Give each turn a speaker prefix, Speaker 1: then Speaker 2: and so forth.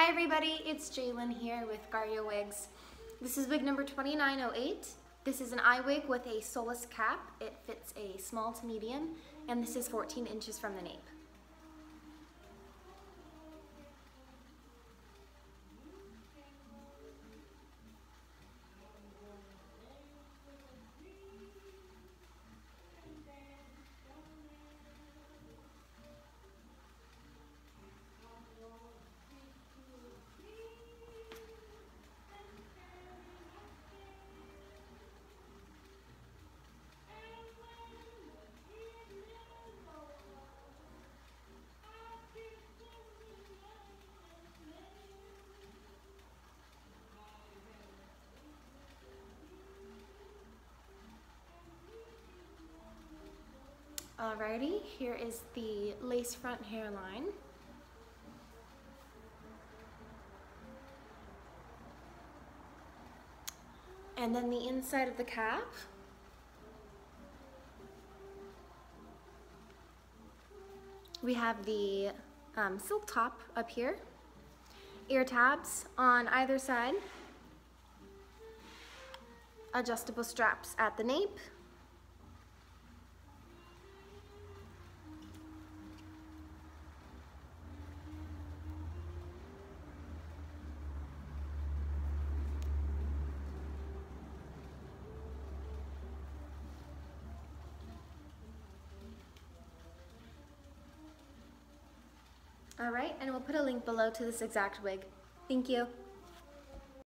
Speaker 1: Hi everybody, it's Jalen here with Gardeaux Wigs. This is wig number 2908. This is an iWig with a Solis cap. It fits a small to medium, and this is 14 inches from the nape. Alrighty, here is the lace front hairline. And then the inside of the cap. We have the um, silk top up here, ear tabs on either side, adjustable straps at the nape, All right, and we'll put a link below to this exact wig. Thank you.